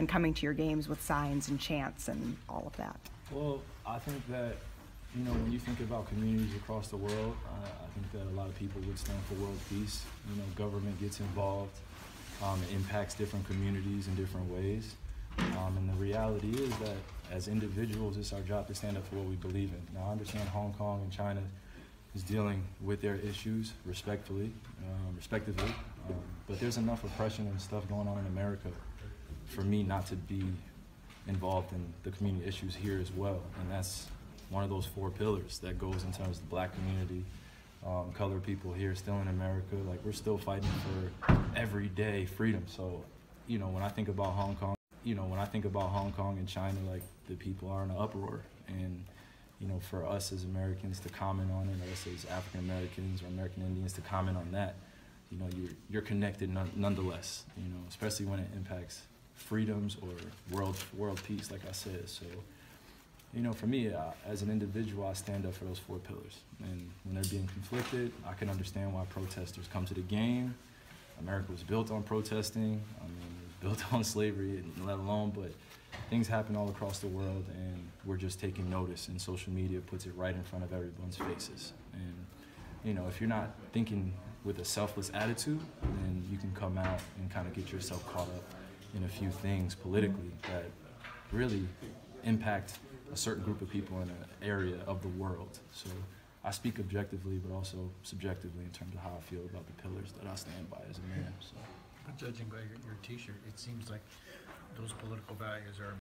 and coming to your games with signs and chants and all of that? Well, I think that, you know, when you think about communities across the world, uh, I think that a lot of people would stand for world peace. You know, government gets involved, um, it impacts different communities in different ways. Um, and the reality is that as individuals, it's our job to stand up for what we believe in. Now, I understand Hong Kong and China is dealing with their issues respectfully, um, respectively, um, but there's enough oppression and stuff going on in America for me not to be involved in the community issues here as well. And that's one of those four pillars that goes in terms of the black community, um, colored people here still in America. Like we're still fighting for everyday freedom. So, you know, when I think about Hong Kong, you know, when I think about Hong Kong and China, like the people are in an uproar. And, you know, for us as Americans to comment on it, us as African Americans or American Indians to comment on that, you know, you're, you're connected none, nonetheless, you know, especially when it impacts freedoms or world, world peace, like I said. So, you know, for me, uh, as an individual, I stand up for those four pillars. And when they're being conflicted, I can understand why protesters come to the game. America was built on protesting. I mean, built on slavery, let alone, but things happen all across the world, and we're just taking notice. And social media puts it right in front of everyone's faces. And you know, if you're not thinking with a selfless attitude, then you can come out and kind of get yourself caught up in a few things politically that really impact a certain group of people in an area of the world. So I speak objectively, but also subjectively in terms of how I feel about the pillars that I stand by as a man. So. Judging by your, your T-shirt, it seems like those political values are